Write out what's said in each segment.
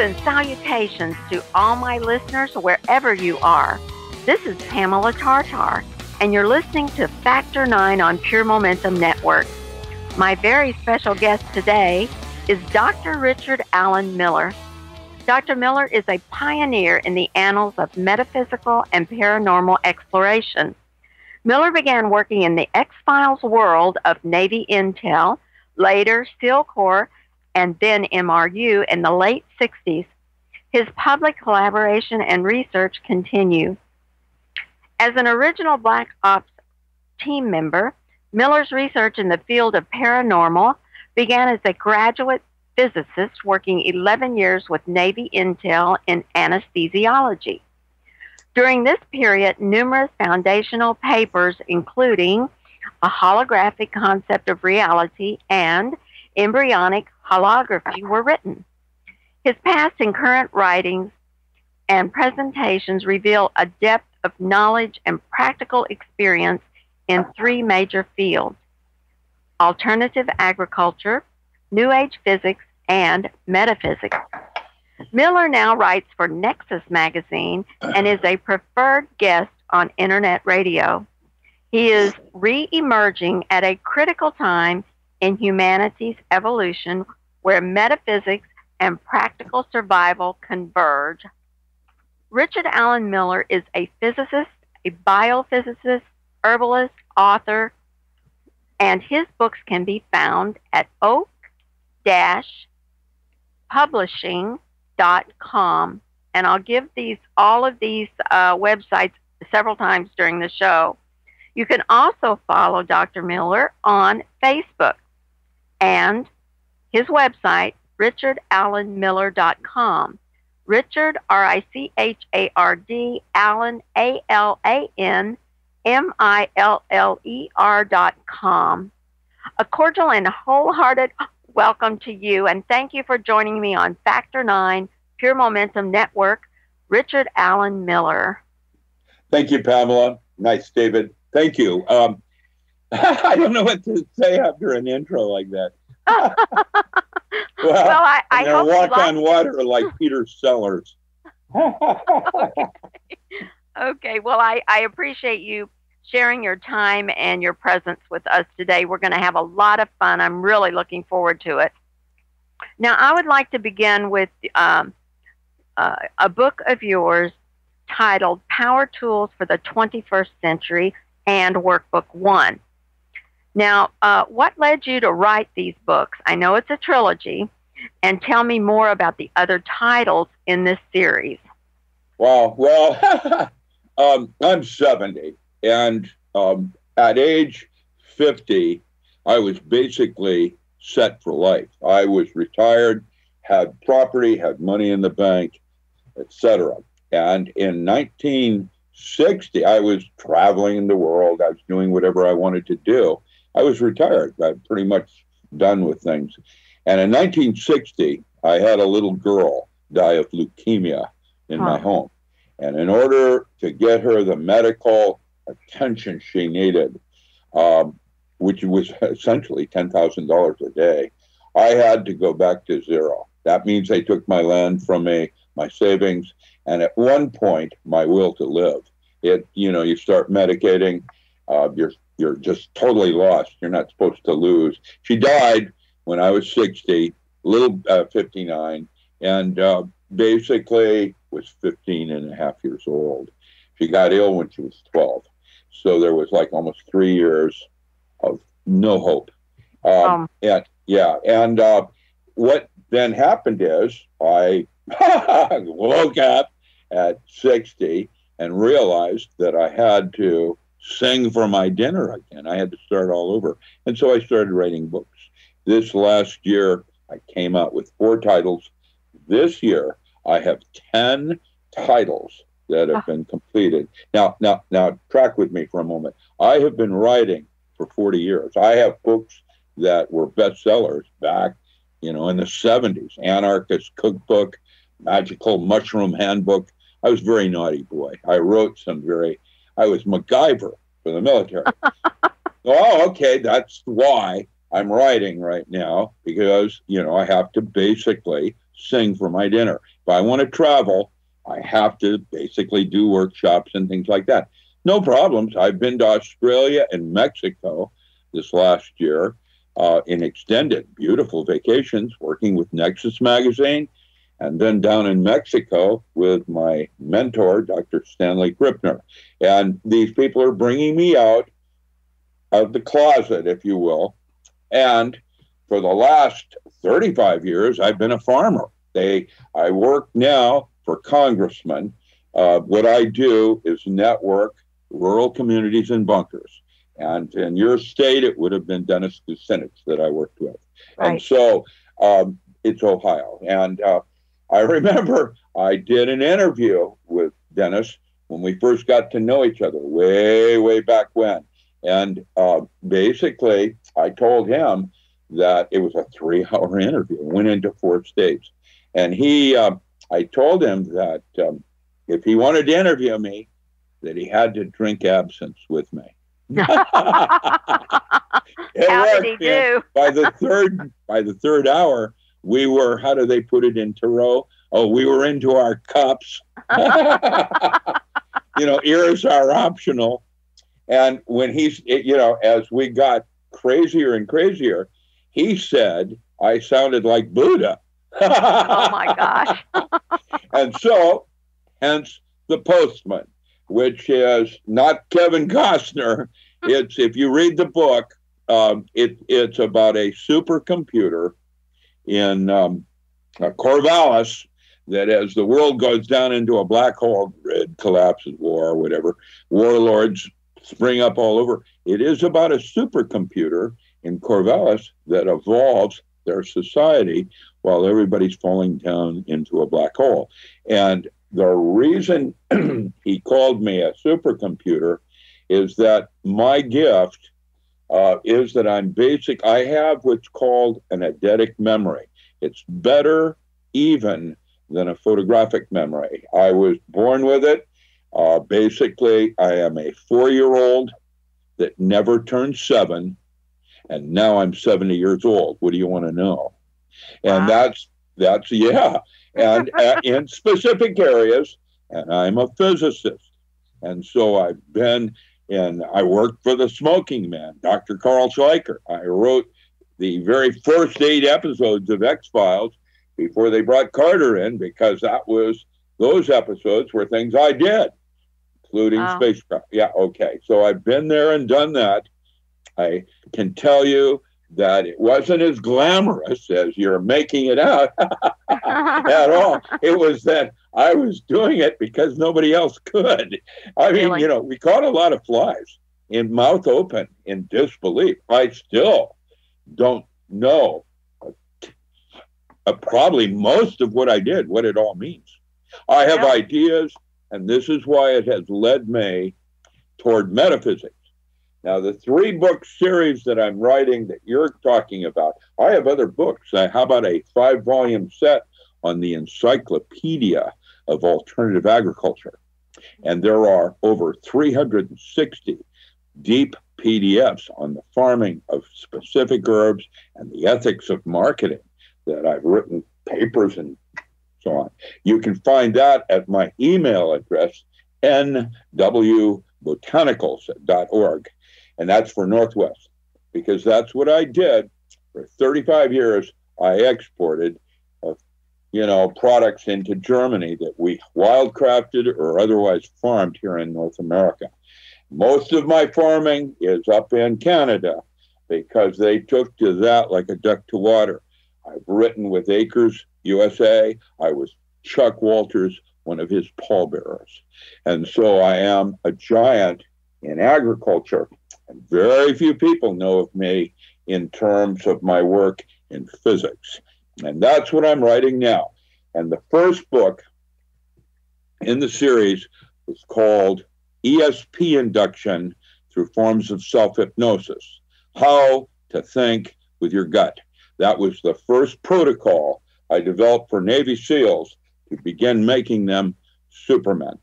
and salutations to all my listeners wherever you are. This is Pamela Tartar, and you're listening to Factor 9 on Pure Momentum Network. My very special guest today is Dr. Richard Alan Miller. Dr. Miller is a pioneer in the annals of metaphysical and paranormal exploration. Miller began working in the X Files world of Navy intel, later SEAL Corps, and then MRU in the late 60s. His public collaboration and research continue. As an original Black Ops team member, Miller's research in the field of paranormal began as a graduate physicist working 11 years with Navy Intel in anesthesiology. During this period, numerous foundational papers, including a holographic concept of reality and embryonic holography, were written. His past and current writings and presentations reveal a depth of knowledge and practical experience in three major fields alternative agriculture, New Age physics, and metaphysics. Miller now writes for Nexus magazine and is a preferred guest on internet radio. He is re emerging at a critical time in humanity's evolution where metaphysics and practical survival converge. Richard Alan Miller is a physicist, a biophysicist, herbalist, author, and his books can be found at oak-publishing.com. And I'll give these all of these uh, websites several times during the show. You can also follow Dr. Miller on Facebook and his website, richardalanmiller.com. Richard, R I C H A R D, Alan, A L A N M I L L E R dot com. A cordial and wholehearted welcome to you, and thank you for joining me on Factor 9 Pure Momentum Network, Richard Alan Miller. Thank you, Pamela. Nice, David. Thank you. Um, I don't know what to say after an intro like that. well, well, I, I hope walk on water like Peter Sellers. okay. okay. Well, I, I appreciate you sharing your time and your presence with us today. We're going to have a lot of fun. I'm really looking forward to it. Now, I would like to begin with um, uh, a book of yours titled Power Tools for the 21st Century and Workbook One. Now, uh, what led you to write these books? I know it's a trilogy, and tell me more about the other titles in this series. Wow. Well, um, I'm 70, and um, at age 50, I was basically set for life. I was retired, had property, had money in the bank, etc. And in 1960, I was traveling in the world. I was doing whatever I wanted to do. I was retired. I'm pretty much done with things. And in 1960, I had a little girl die of leukemia in huh. my home. And in order to get her the medical attention she needed, um, which was essentially $10,000 a day, I had to go back to zero. That means they took my land from me, my savings, and at one point, my will to live. It, you know, you start medicating, uh, you're you're just totally lost. You're not supposed to lose. She died when I was 60, little uh, 59, and uh, basically was 15 and a half years old. She got ill when she was 12. So there was like almost three years of no hope. Um, um. And yeah, and uh, what then happened is I woke up at 60 and realized that I had to sing for my dinner again. I had to start all over. And so I started writing books. This last year, I came out with four titles. This year, I have 10 titles that have ah. been completed. Now, now, now, track with me for a moment. I have been writing for 40 years. I have books that were bestsellers back, you know, in the 70s. Anarchist Cookbook, Magical Mushroom Handbook. I was very naughty boy. I wrote some very I was MacGyver for the military. oh, okay, that's why I'm writing right now because you know I have to basically sing for my dinner. If I want to travel, I have to basically do workshops and things like that. No problems. I've been to Australia and Mexico this last year uh, in extended, beautiful vacations working with Nexus Magazine, and then down in Mexico with my mentor, Dr. Stanley Krippner. And these people are bringing me out of the closet, if you will. And for the last 35 years, I've been a farmer. They, I work now for congressmen. Uh, what I do is network rural communities and bunkers. And in your state, it would have been Dennis Kucinich that I worked with. Right. And so um, it's Ohio. And uh, I remember I did an interview with Dennis when we first got to know each other, way, way back when. And uh, basically, I told him that it was a three hour interview, went into four states. And he, uh, I told him that um, if he wanted to interview me, that he had to drink absinthe with me. How did he do? by the third by the third hour, we were how do they put it in Tarot? Oh, we were into our cups. you know, ears are optional. And when he's you know, as we got crazier and crazier, he said I sounded like Buddha. oh my gosh. and so, hence the postman which is not Kevin Costner. It's if you read the book, um, it, it's about a supercomputer in um, uh, Corvallis that as the world goes down into a black hole, grid collapses, war, or whatever, warlords spring up all over. It is about a supercomputer in Corvallis that evolves their society while everybody's falling down into a black hole. And the reason he called me a supercomputer is that my gift uh, is that I'm basic. I have what's called an eidetic memory. It's better even than a photographic memory. I was born with it. Uh, basically, I am a four year old that never turned seven, and now I'm 70 years old. What do you want to know? And wow. that's that's yeah and uh, in specific areas. And I'm a physicist. And so I've been in, I worked for the smoking man, Dr. Carl Schleicher. I wrote the very first eight episodes of X Files before they brought Carter in because that was, those episodes were things I did, including wow. spacecraft. Yeah, okay. So I've been there and done that. I can tell you that it wasn't as glamorous as you're making it out at all. It was that I was doing it because nobody else could. I mean, really? you know, we caught a lot of flies in mouth open in disbelief. I still don't know uh, probably most of what I did, what it all means. I have yeah. ideas, and this is why it has led me toward metaphysics now, the three book series that I'm writing that you're talking about, I have other books. How about a five volume set on the Encyclopedia of Alternative Agriculture? And there are over 360 deep PDFs on the farming of specific herbs and the ethics of marketing that I've written papers and so on. You can find that at my email address, nwbotanicals.org and that's for Northwest, because that's what I did for 35 years. I exported, uh, you know, products into Germany that we wildcrafted or otherwise farmed here in North America. Most of my farming is up in Canada because they took to that like a duck to water. I've written with Acres USA. I was Chuck Walters, one of his pallbearers. And so I am a giant in agriculture very few people know of me in terms of my work in physics. And that's what I'm writing now. And the first book in the series is called ESP Induction Through Forms of Self Hypnosis How to Think with Your Gut. That was the first protocol I developed for Navy SEALs to begin making them supermen.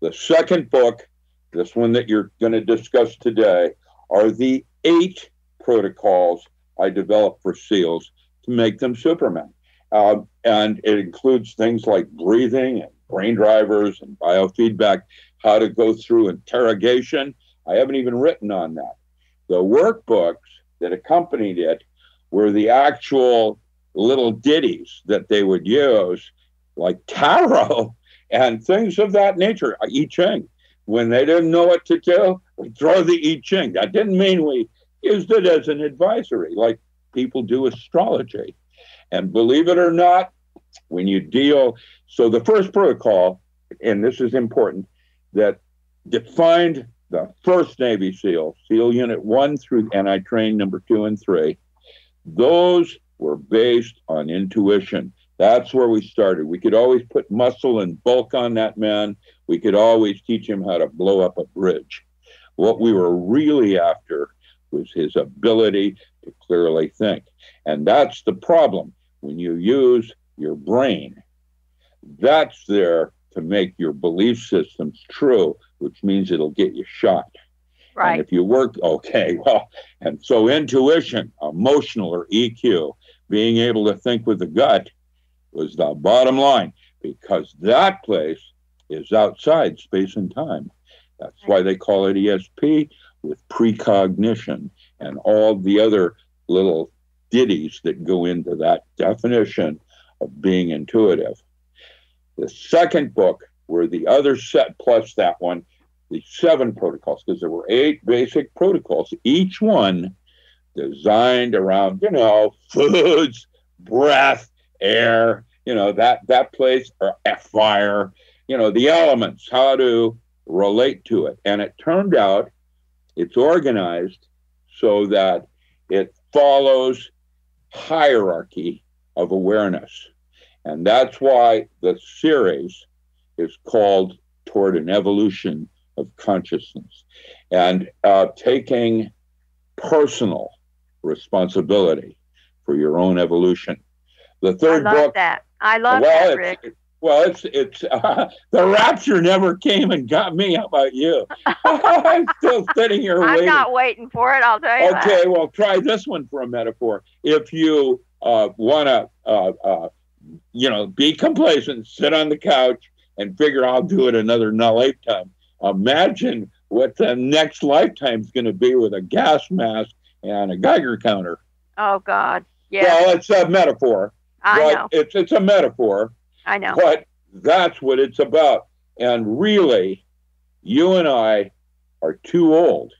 The second book this one that you're going to discuss today, are the eight protocols I developed for SEALs to make them Supermen. Um, and it includes things like breathing and brain drivers and biofeedback, how to go through interrogation. I haven't even written on that. The workbooks that accompanied it were the actual little ditties that they would use, like tarot and things of that nature, I Ching. When they didn't know what to do, we throw the I Ching. That didn't mean we used it as an advisory, like people do astrology. And believe it or not, when you deal, so the first protocol, and this is important, that defined the first Navy SEAL, SEAL Unit 1 through, and I trained number two and three, those were based on intuition. That's where we started. We could always put muscle and bulk on that man. We could always teach him how to blow up a bridge. What we were really after was his ability to clearly think. And that's the problem. When you use your brain, that's there to make your belief systems true, which means it'll get you shot. Right. And if you work, okay, well, and so intuition, emotional or EQ, being able to think with the gut was the bottom line because that place is outside space and time. That's why they call it ESP with precognition and all the other little ditties that go into that definition of being intuitive. The second book were the other set plus that one, the seven protocols, because there were eight basic protocols, each one designed around, you know, foods, breath, air, you know, that that place or fire, you know, the elements, how to relate to it. And it turned out it's organized so that it follows hierarchy of awareness. And that's why the series is called Toward an Evolution of Consciousness and uh, taking personal responsibility for your own evolution. The third book. that. I love well, that, Rick. it's, well, it's it's uh, the rapture never came and got me. How about you? I'm still sitting here waiting. I'm waiting. not waiting for it. I'll tell you that. Okay, well, try this one for a metaphor. If you uh, want to, uh, uh, you know, be complacent, sit on the couch and figure I'll do it another lifetime. Imagine what the next lifetime is going to be with a gas mask and a Geiger counter. Oh God. Yeah. Well, it's a metaphor. I but know. It's it's a metaphor, I know. but that's what it's about. And really, you and I are too old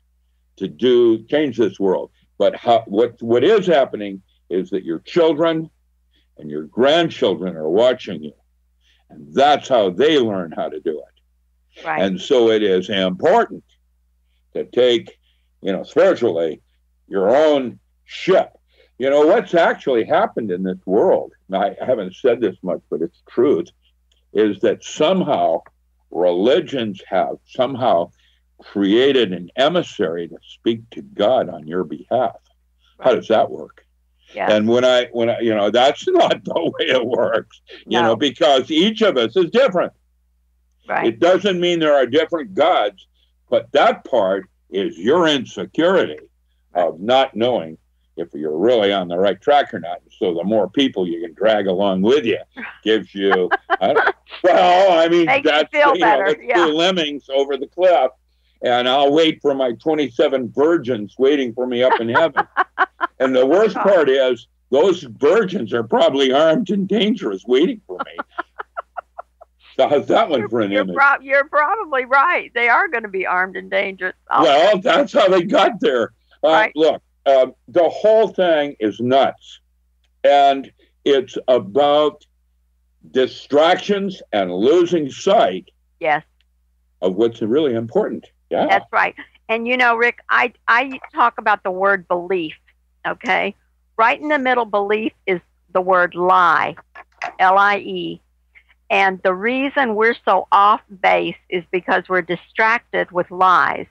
to do change this world. But how, what what is happening is that your children and your grandchildren are watching you, and that's how they learn how to do it. Right. And so it is important to take, you know, spiritually, your own ship. You know, what's actually happened in this world, and I haven't said this much, but it's truth, is that somehow religions have somehow created an emissary to speak to God on your behalf. How does that work? yeah. And when I, when I, you know, that's not the way it works, you No. know, because each of us is different. right. It doesn't mean there are different gods, but that part is your insecurity of not knowing if you're really on the right track or not. So the more people you can drag along with you gives you, I well, I mean, Makes you that's, feel you know, let's yeah. lemmings over the cliff and I'll wait for my 27 virgins waiting for me up in heaven. and the worst part is those virgins are probably armed and dangerous waiting for me. so how's that one for an you're, image? prob- you're probably right. They are going to be armed and dangerous. Well, that's how they got there. Uh, Right. Look, um, the whole thing is nuts. And it's about distractions and losing sight yes, of what's really important. Yeah. that's right. And you know, Rick, I I talk about the word belief. Okay, right in the middle, belief is the word lie, L I E. And the reason we're so off base is because we're distracted with lies.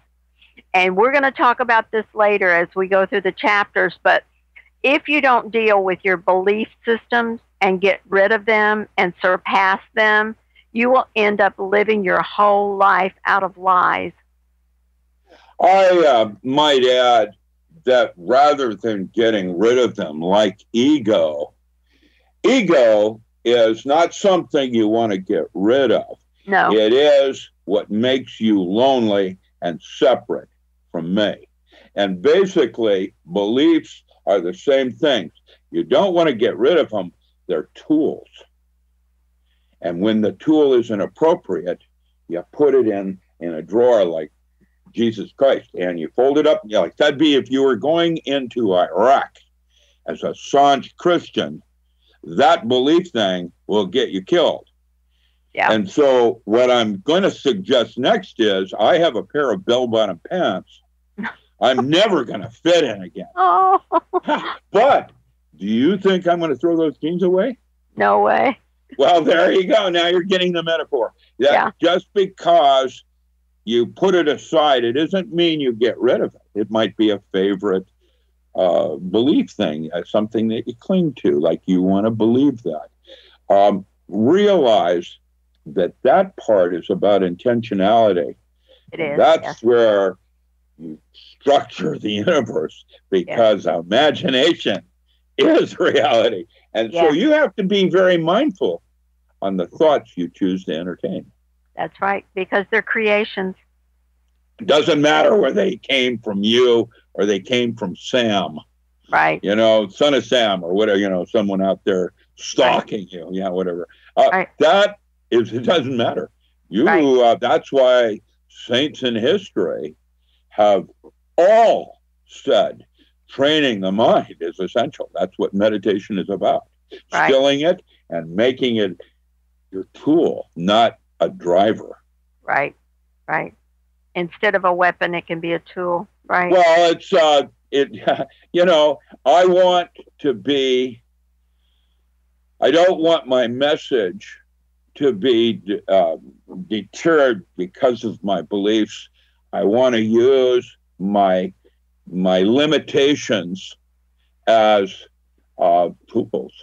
And we're going to talk about this later as we go through the chapters. But if you don't deal with your belief systems and get rid of them and surpass them, you will end up living your whole life out of lies. I uh, might add that rather than getting rid of them like ego, ego is not something you want to get rid of. No. It is what makes you lonely and separate from me. And basically, beliefs are the same things. You don't want to get rid of them, they're tools. And when the tool isn't appropriate, you put it in in a drawer like Jesus Christ and you fold it up. You know, like that'd be if you were going into Iraq as a staunch Christian, that belief thing will get you killed. Yeah. And so, what I'm going to suggest next is I have a pair of bell bottom pants. I'm never going to fit in again. Oh, But do you think I'm going to throw those jeans away? no way. Well, there you go. Now you're getting the metaphor. That Yeah. Just because you put it aside, it doesn't mean you get rid of it. It might be a favorite uh, belief thing, uh, something that you cling to, like you want to believe that. Um, realize that that part is about intentionality. It is. That's yes. where you structure the universe because imagination is reality. And so you have to be very mindful on the thoughts you choose to entertain. That's right. Because they're creations. It doesn't matter where they came from you or they came from Sam, Right. you know, son of Sam or whatever, you know, someone out there stalking you, yeah, whatever. Uh, Right. That is, it doesn't matter. You, Right. uh, that's why saints in history have all said training the mind is essential. That's what meditation is about. Right. Stilling it and making it your tool, not a driver. Right. Right. Instead of a weapon, it can be a tool. Right. Well, it's uh, it. You know, I want to be. I don't want my message to be uh, deterred because of my beliefs. I want to use my my limitations as uh, tools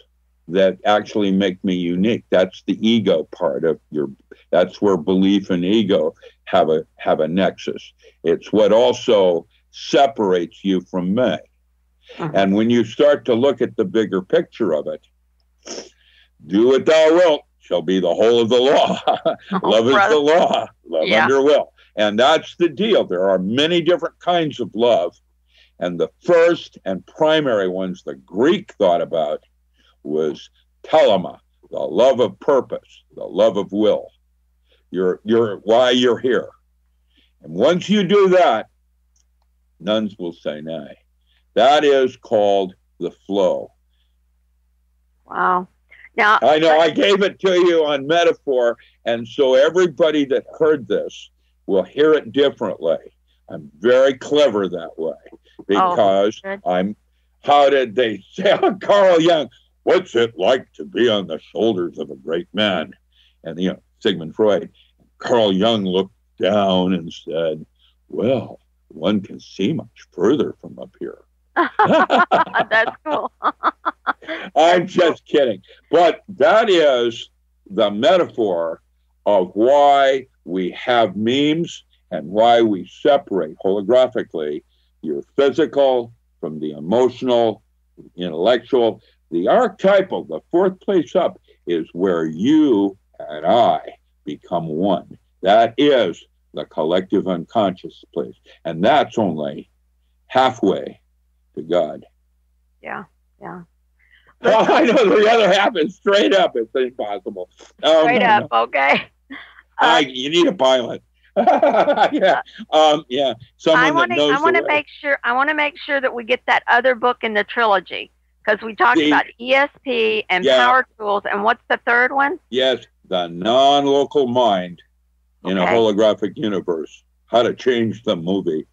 that actually make me unique. That's the ego part of your. That's where belief and ego have a have a nexus. It's what also separates you from me. Mhm. And when you start to look at the bigger picture of it, do what thou wilt shall be the whole of the law. Love is the law. Love Yeah. under will. And that's the deal. There are many different kinds of love. And the first and primary ones the Greek thought about was Thelema, the love of purpose, the love of will. You're, you're why you're here. And once you do that, nuns will say nay. That is called the flow. Wow. Now, I know I gave it to you on metaphor, and so everybody that heard this will hear it differently. I'm very clever that way oh, because good. I'm. How did they say, oh, Carl Jung? What's it like to be on the shoulders of a great man? And you know, Sigmund Freud. Carl Jung looked down and said, "Well, one can see much further from up here." that's cool. I'm just kidding. But that is the metaphor of why we have memes and why we separate holographically your physical from the emotional, intellectual. The archetypal, the fourth place up, is where you and I become one. That is the collective unconscious place. And that's only halfway to God. Yeah. Yeah. Oh, I know the other half is straight up. It's impossible. Oh, Straight no, up. no. Okay. I, Uh, you need a pilot. yeah. Um, yeah. Someone I want to. I want to make sure. I want to make sure that we get that other book in the trilogy because we talked The- about ESP and Yeah. power tools, and what's the third one? Yes, the non-local mind in a holographic universe. How to change the movie.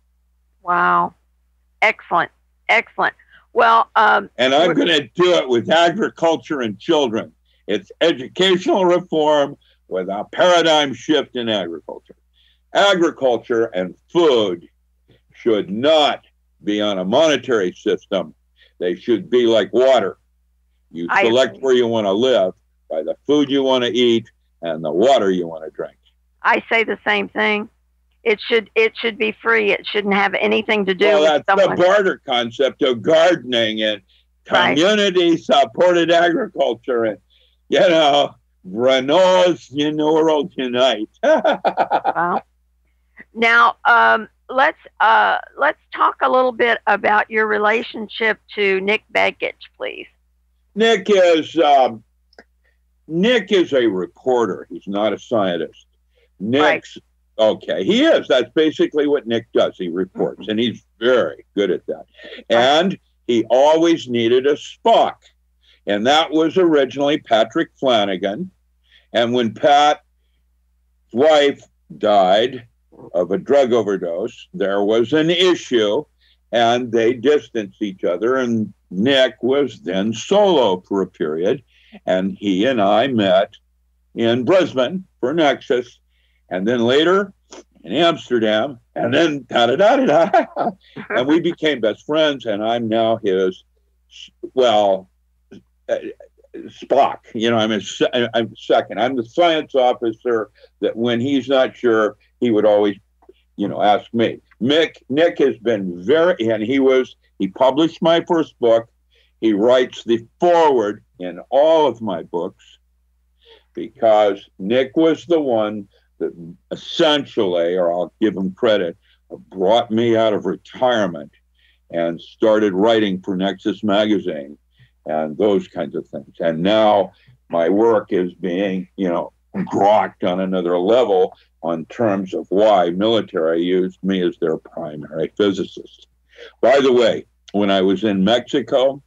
Wow. Excellent. Excellent. Well, um, And I'm going to do it with agriculture and children. It's educational reform with a paradigm shift in agriculture. Agriculture and food should not be on a monetary system. They should be like water. You select where you want to live by the food you want to eat and the water you want to drink. I say the same thing. It should. It should be free. It shouldn't have anything to do well, with that's someone. the barter concept of gardening and Right. community supported agriculture, and you know, Renault's world tonight. Well, now um, let's uh, let's talk a little bit about your relationship to Nick Begich, please. Nick is um, Nick is a reporter. He's not a scientist. Nick's okay. He is. That's basically what Nick does. He reports, and he's very good at that. And he always needed a Spock, and that was originally Patrick Flanagan. And when Pat's wife died of a drug overdose, there was an issue, and they distanced each other. And Nick was then solo for a period, and he and I met in Brisbane for Nexus, and then later in Amsterdam, and then da da da da da, and we became best friends. And I'm now his, well, uh, Spock. You know, I'm his, I'm second. I'm the science officer that when he's not sure, he would always, you know, ask me. Mick Nick has been very, and he was he published my first book. He writes the forward in all of my books because Nick was the one that essentially, or I'll give him credit, brought me out of retirement and started writing for Nexus Magazine and those kinds of things. And now my work is being, you know, grokked on another level on terms of why military used me as their primary physicist. By the way, when I was in Mexico,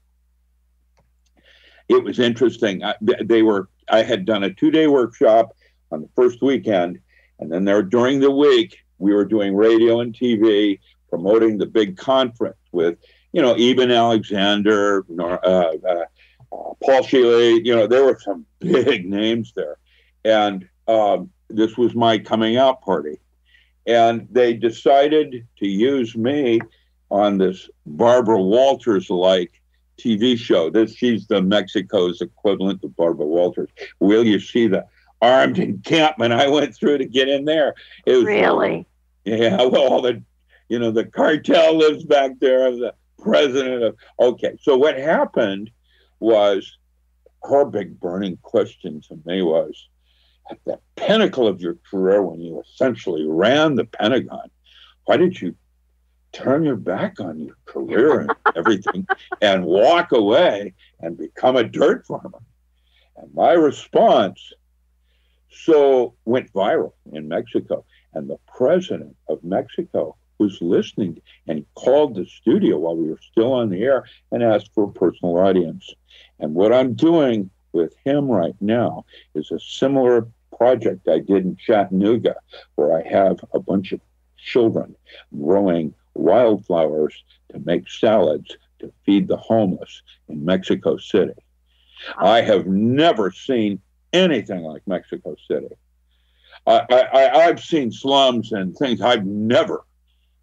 it was interesting. I, they were I had done a two-day workshop on the first weekend, and then there during the week we were doing radio and TV promoting the big conference with you know Eben Alexander, uh, uh, Paul Shealy. You know there were some big names there, and um, this was my coming out party, and they decided to use me on this Barbara Walters like TV show. This she's the Mexico's equivalent to Barbara Walters. Will you see the armed encampment I went through to get in there? It was really, yeah. Well, all the, you know, the cartel lives back there. Of The president of. Okay, so what happened was her big burning question to me was, at the pinnacle of your career, when you essentially ran the Pentagon, why didn't you turn your back on your career and everything and walk away and become a dirt farmer. And my response so went viral in Mexico. And the president of Mexico was listening and he called the studio while we were still on the air and asked for a personal audience. And what I'm doing with him right now is a similar project I did in Chattanooga, where I have a bunch of children growing wildflowers to make salads to feed the homeless in Mexico City. I have never seen anything like Mexico City. I, I, I've seen slums and things. I've never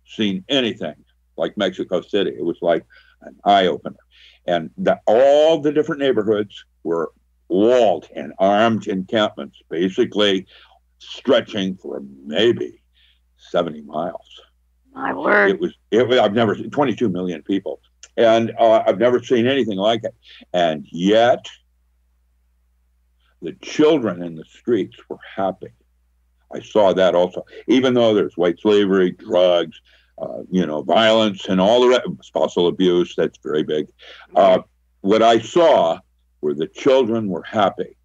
seen anything like Mexico City. It was like an eye opener. And the, all the different neighborhoods were walled and armed encampments, basically stretching for maybe 70 miles. My word. It was, it was, I've never seen 22 million people. And uh, I've never seen anything like it. And yet, the children in the streets were happy. I saw that also, even though there's white slavery, drugs, uh, you know, violence, and all the rest, spousal abuse. That's very big. Uh, what I saw were the children were happy,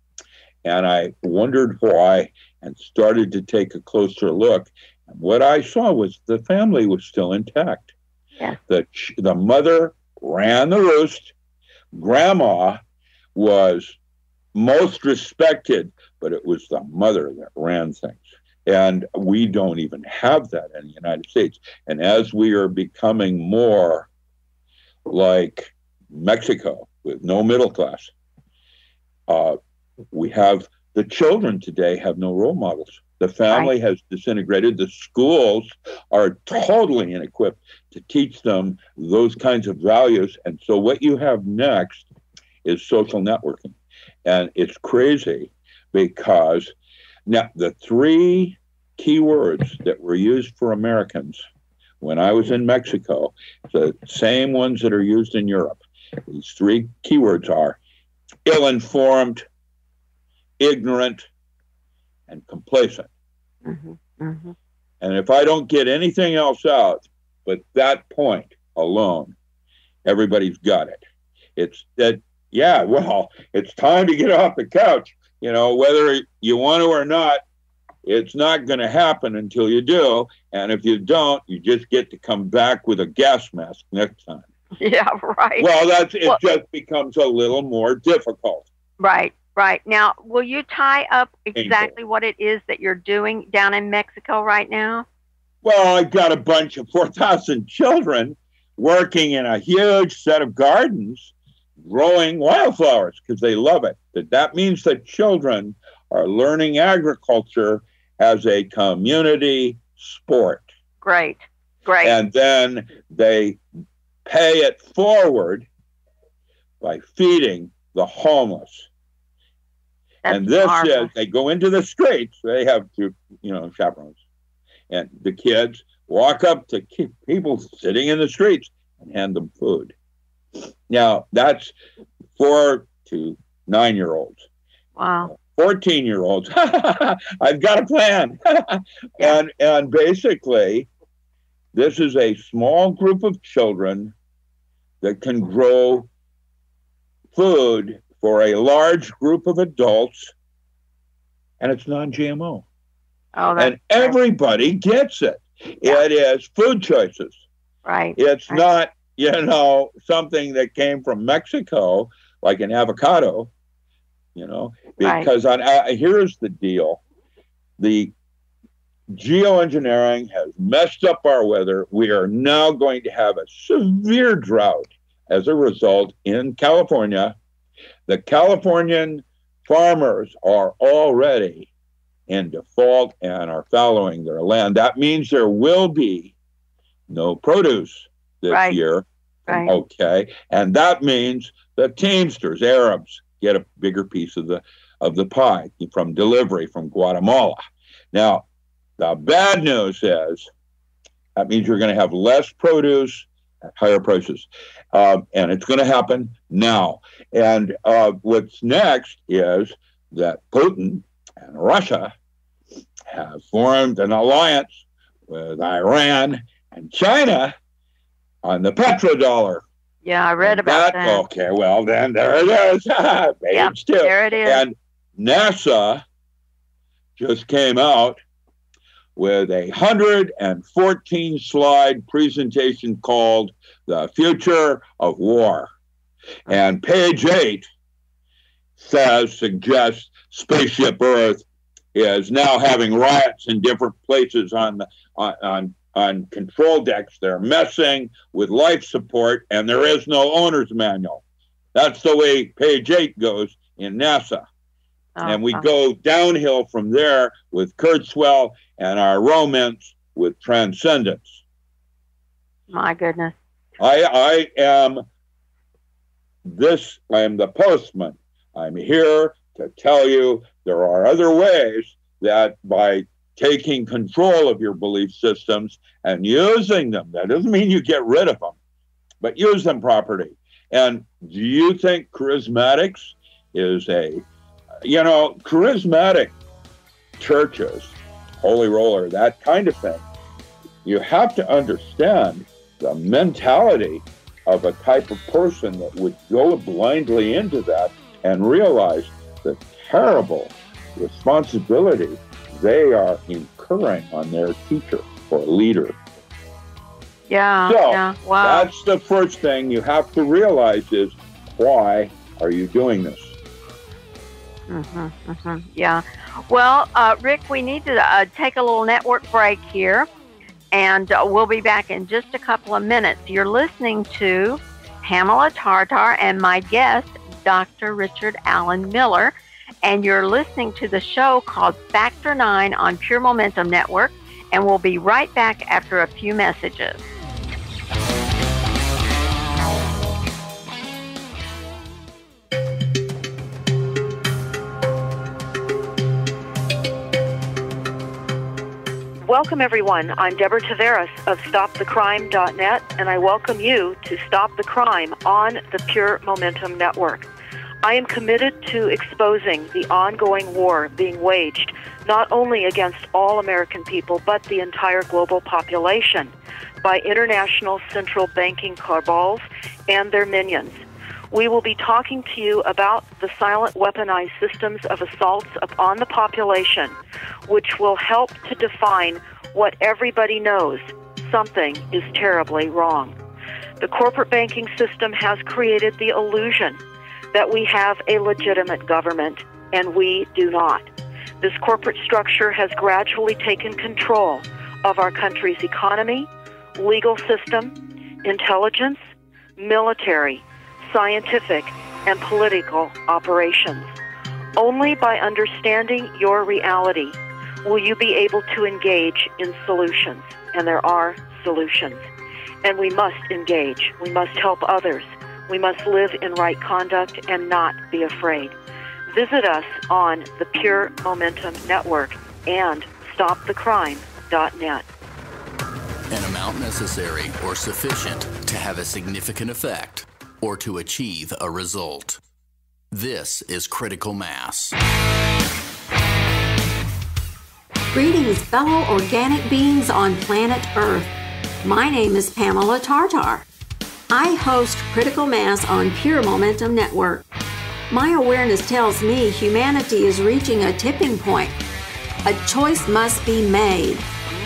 and I wondered why, and started to take a closer look. And what I saw was the family was still intact. Yeah. The the mother ran the roost. Grandma was most respected, but it was the mother that ran things. And we don't even have that in the United States. And as we are becoming more like Mexico with no middle class, uh, we have the children today have no role models. The family right. has disintegrated. The schools are totally inequipped to teach them those kinds of values. And so, what you have next is social networking. And it's crazy because now the three key words that were used for Americans when I was in Mexico, the same ones that are used in Europe. These three keywords are ill informed, ignorant, and complacent. Mm-hmm. Mm-hmm. And if I don't get anything else out but that point alone, everybody's got it. It's that, yeah, well, it's time to get off the couch. You know, whether you want to or not, it's not going to happen until you do. And if you don't, you just get to come back with a gas mask next time. Yeah, right. Well, that's it. Well- just becomes a little more difficult. Right, right. Now, will you tie up exactly what it is that you're doing down in Mexico right now? Well, I've got a bunch of 4,000 children working in a huge set of gardens growing wildflowers because they love it. That that means that children are learning agriculture as a community sport. Great, great. And then they pay it forward by feeding the homeless. That's and this marvelous. is they go into the streets. They have to, you know, chaperones, and the kids walk up to people sitting in the streets and hand them food. Now that's four to nine year olds. Wow. 14 year olds i've got a plan and and basically this is a small group of children that can grow food for a large group of adults and it's non-gmo Oh, and everybody gets it Yeah. it is food choices right. it's Right. not, you know, something that came from Mexico, like an avocado, you know, Right. because on uh, here's the deal: the geoengineering has messed up our weather. We are now going to have a severe drought as a result in California. The Californian farmers are already in default and are following their land. That means there will be no produce this Right. year. Right. Okay. And that means the Teamsters, Arabs, get a bigger piece of the of the pie from delivery from Guatemala. Now, the bad news is that means you're going to have less produce at higher prices. Um, and it's going to happen now. And uh, what's next is that Putin and Russia have formed an alliance with Iran and China on the petrodollar. Yeah, I read about that. Okay, well then there it is. Page Yeah, two. There it is. And NASA just came out with a 114 slide presentation called The Future of War. And page eight says, suggests Spaceship Earth is now having riots in different places on the, on, on on control decks. They're messing with life support, and there is no owner's manual. That's the way page eight goes in NASA Oh, and we oh. go downhill from there with Kurzweil and our romance with Transcendence. My goodness. I I am this. I am the postman. I'm here to tell you there are other ways that by taking control of your belief systems and using them, that doesn't mean you get rid of them, but use them properly. And do you think charismatics is a, you know, charismatic churches, holy roller, that kind of thing? You have to understand the mentality of a type of person that would go blindly into that and realize the terrible responsibility they are incurring on their teacher or leader. Yeah. So, yeah. Wow. That's the first thing you have to realize is why are you doing this? hmm hmm Yeah. Well, uh, Rick, we need to uh, take a little network break here, and uh, we'll be back in just a couple of minutes. You're listening to Pamela Tartar and my guest, Dr. Richard Alan Miller, and you're listening to the show called Factor 9 on Pure Momentum Network, and we'll be right back after a few messages. Welcome, everyone. I'm Deborah Tavares of StopTheCrime.net, and I welcome you to Stop the Crime on the Pure Momentum Network. I am committed to exposing the ongoing war being waged not only against all American people, but the entire global population by international central banking cabals and their minions. We will be talking to you about the silent weaponized systems of assaults upon the population, which will help to define what everybody knows something is terribly wrong. The corporate banking system has created the illusion that we have a legitimate government, and we do not. This corporate structure has gradually taken control of our country's economy, legal system, intelligence, military, scientific, and political operations. Only by understanding your reality will you be able to engage in solutions. And there are solutions. And we must engage. We must help others. We must live in right conduct and not be afraid. Visit us on the Pure Momentum Network and stopthecrime.net. An amount necessary or sufficient to have a significant effect or to achieve a result. This is critical mass. Greetings, fellow organic beings on planet Earth. My name is Pamela Tartar. I host Critical Mass on Pure Momentum Network. My awareness tells me humanity is reaching a tipping point. A choice must be made.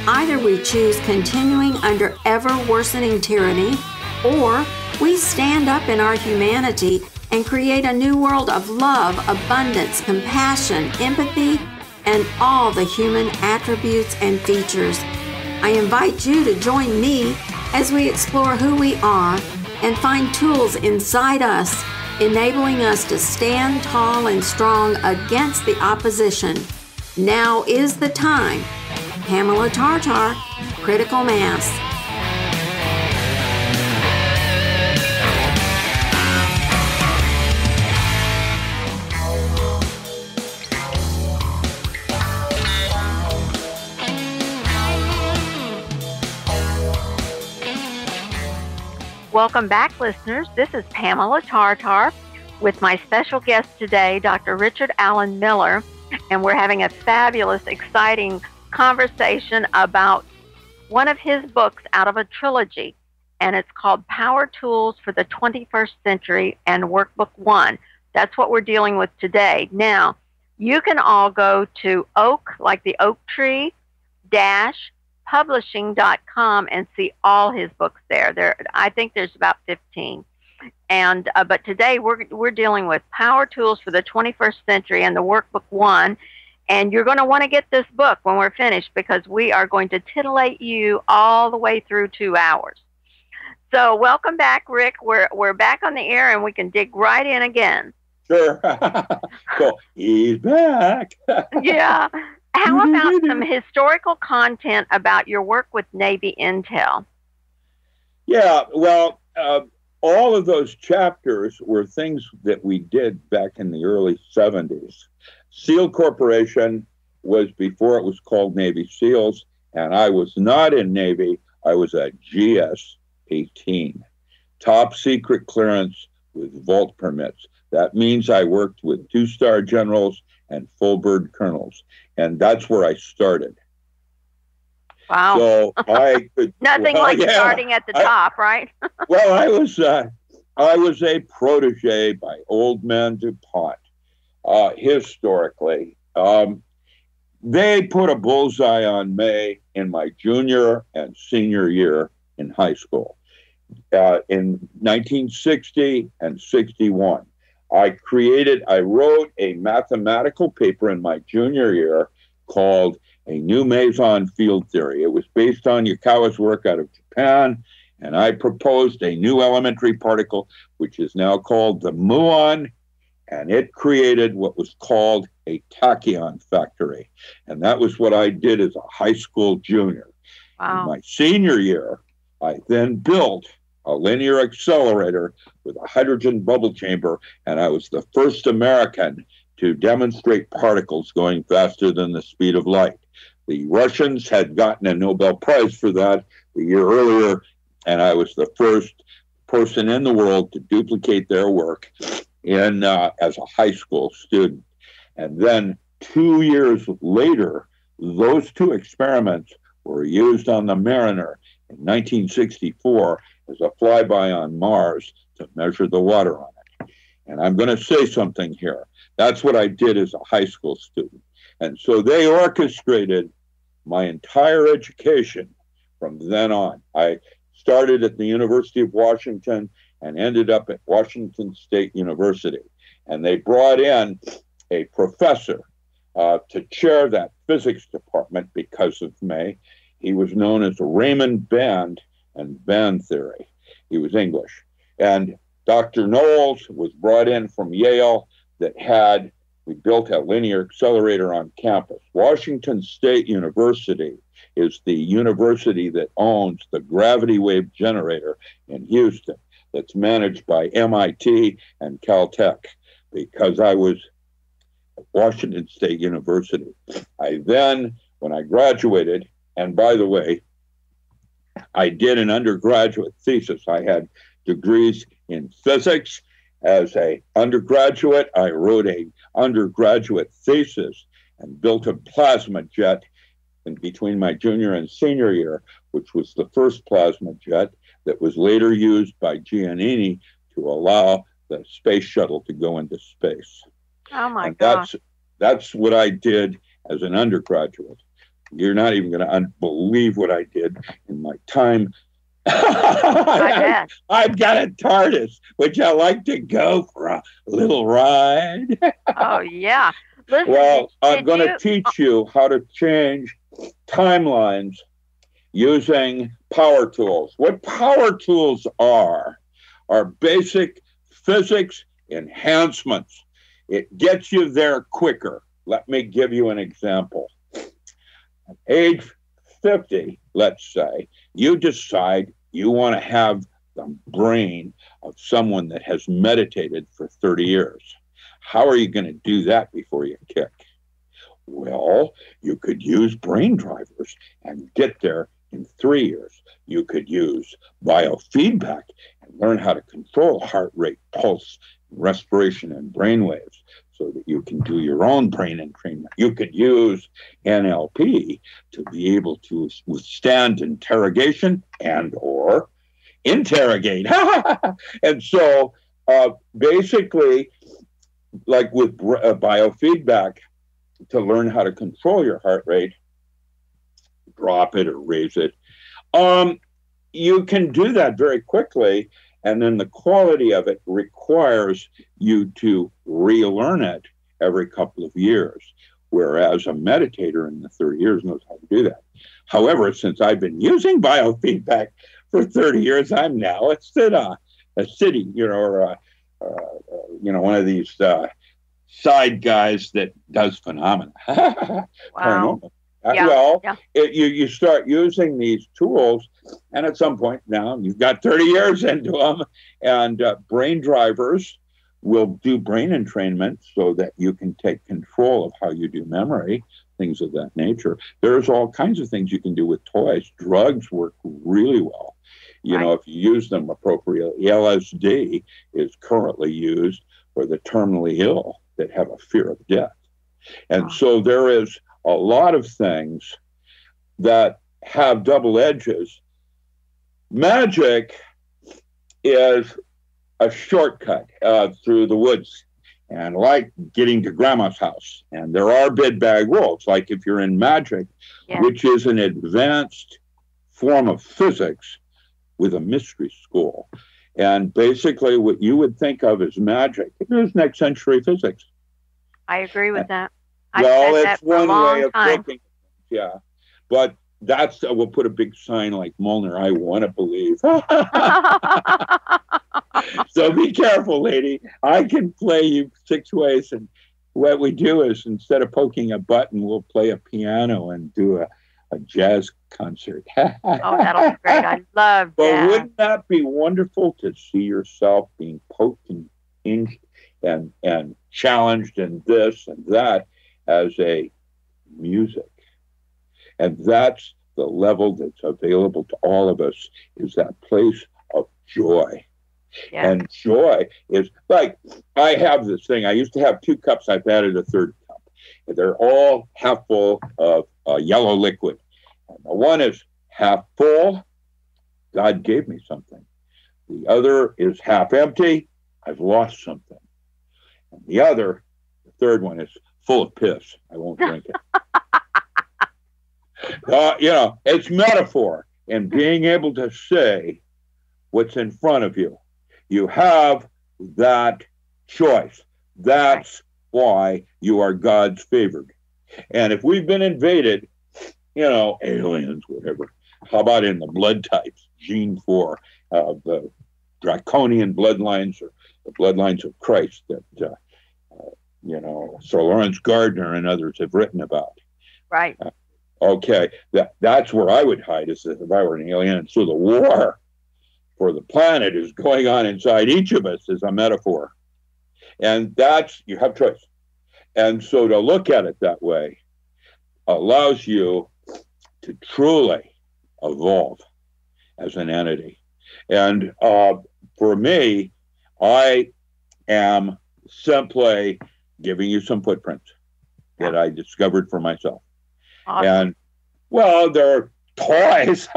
Either we choose continuing under ever worsening tyranny, or we stand up in our humanity and create a new world of love, abundance, compassion, empathy, and all the human attributes and features. I invite you to join me as we explore who we are and find tools inside us, enabling us to stand tall and strong against the opposition. Now is the time. Pamela Tartar, Critical Mass. Welcome back, listeners. This is Pamela Tartar with my special guest today, Dr. Richard Alan Miller, and we're having a fabulous, exciting conversation about one of his books out of a trilogy, and it's called Power Tools for the 21st Century and Workbook One. That's what we're dealing with today. Now, you can all go to oak, like the oak tree, dash publishing.com and see all his books there. There, I think there's about 15. And uh, but today we're we're dealing with power tools for the 21st century and the workbook one. And you're going to want to get this book when we're finished because we are going to titillate you all the way through two hours. So welcome back, Rick. We're we're back on the air and we can dig right in again. Sure. cool. He's back. yeah. How about some historical content about your work with Navy Intel? Yeah, well, uh, all of those chapters were things that we did back in the early 70s. SEAL Corporation was before it was called Navy SEALs, and I was not in Navy. I was at GS 18, top secret clearance with vault permits. That means I worked with two star generals and full bird colonels and that's where I started. Wow. So I could nothing well, like yeah, starting at the I, top, right? well, I was uh, I was a protege by old man DuPont. Uh, historically, um, they put a bullseye on me in my junior and senior year in high school. Uh, in 1960 and 61. I created, I wrote a mathematical paper in my junior year called A New Meson Field Theory. It was based on Yukawa's work out of Japan, and I proposed a new elementary particle, which is now called the muon, and it created what was called a tachyon factory. And that was what I did as a high school junior. Wow. In my senior year, I then built a linear accelerator with a hydrogen bubble chamber, and I was the first American to demonstrate particles going faster than the speed of light. The Russians had gotten a Nobel Prize for that the year earlier, and I was the first person in the world to duplicate their work in uh, as a high school student. And then two years later, those two experiments were used on the Mariner in 1964 as a flyby on Mars to measure the water on it. And I'm going to say something here. That's what I did as a high school student. And so they orchestrated my entire education from then on. I started at the University of Washington and ended up at Washington State University. And they brought in a professor uh, to chair that physics department because of me. He was known as Raymond Band and band theory. He was English. And Dr. Knowles was brought in from Yale that had, we built a linear accelerator on campus. Washington State University is the university that owns the gravity wave generator in Houston that's managed by MIT and Caltech because I was at Washington State University. I then, when I graduated, and by the way, I did an undergraduate thesis. I had degrees in physics. As a undergraduate, I wrote a undergraduate thesis and built a plasma jet in between my junior and senior year, which was the first plasma jet that was later used by Giannini to allow the space shuttle to go into space. Oh my and gosh. That's, that's what I did as an undergraduate. You're not even going to believe what I did in my time. I I've got a TARDIS, which I like to go for a little ride. oh, yeah. Listen, well, I'm going to teach you how to change timelines using power tools. What power tools are, are basic physics enhancements. It gets you there quicker. Let me give you an example. Age 50, let's say, you decide you want to have the brain of someone that has meditated for 30 years. How are you going to do that before you kick? Well, you could use brain drivers and get there in three years. You could use biofeedback and learn how to control heart rate, pulse, respiration, and brain waves so that you can do your own brain entrainment. You could use NLP to be able to withstand interrogation and or interrogate. and so uh, basically, like with uh, biofeedback, to learn how to control your heart rate, drop it or raise it. Um, you can do that very quickly, and then the quality of it requires you to relearn it every couple of years. Whereas a meditator in the 30 years knows how to do that. However, since I've been using biofeedback for 30 years, I'm now a, a, a city, you know, or a, uh, you know, one of these uh, side guys that does phenomena. wow. Uh, yeah, well, yeah. It, you, you start using these tools, and at some point now you've got 30 years into them, and uh, brain drivers will do brain entrainment so that you can take control of how you do memory, things of that nature. There's all kinds of things you can do with toys. Drugs work really well. You right. know, if you use them appropriately, LSD is currently used for the terminally ill that have a fear of death. And wow. so there is a lot of things that have double edges. Magic is a shortcut uh, through the woods and like getting to grandma's house. And there are bid bag rules, like if you're in magic, yeah. which is an advanced form of physics with a mystery school. And basically, what you would think of as magic is next century physics. I agree with that. I've well, it's one way of time. looking. Yeah, but that's uh, we'll put a big sign like Molnar. I want to believe. so be careful, lady. I can play you six ways, and what we do is instead of poking a button, we'll play a piano and do a, a jazz concert. oh, that'll be great. I love but wouldn't that be wonderful to see yourself being poked and and and challenged and this and that as a music. And that's the level that's available to all of us is that place of joy. Yeah. And joy is like I have this thing. I used to have two cups. I've added a third cup. They're all half full of uh, yellow liquid. And the one is half full. God gave me something. The other is half empty. I've lost something. And the other, the third one, is full of piss. I won't drink it. uh, you know, it's metaphor and being able to say what's in front of you. You have that choice. That's why you are God's favored. And if we've been invaded, you know, aliens, whatever, how about in the blood types, gene four, uh, the draconian bloodlines or the bloodlines of Christ that, uh, you know, Sir Laurence Gardner and others have written about. Right. Uh, okay, that that's where I would hide is if I were an alien. So the war for the planet is going on inside each of us is a metaphor. And that's, you have choice. And so to look at it that way allows you to truly evolve as an entity. And uh, for me, I am simply giving you some footprints that I discovered for myself. Awesome. And well, they're toys,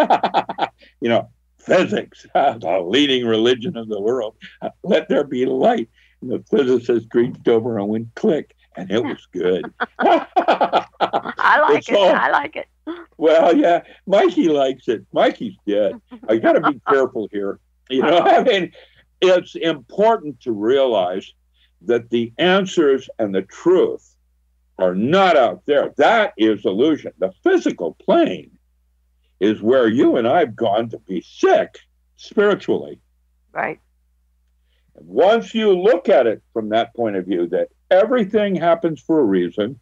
you know, physics, the leading religion of the world. Let there be light. And the physicist reached over and went click, and it was good. I like it. I like it. Well, yeah, Mikey likes it. Mikey's dead. I got to be careful here. You know, I mean, it's important to realize that the answers and the truth are not out there. That is illusion. The physical plane is where you and I've gone to be sick spiritually. Right. And once you look at it from that point of view, that everything happens for a reason